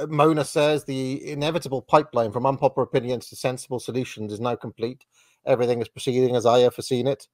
Mona says the inevitable pipeline from unpopular opinions to sensible solutions is now complete. Everything is proceeding as I have foreseen it.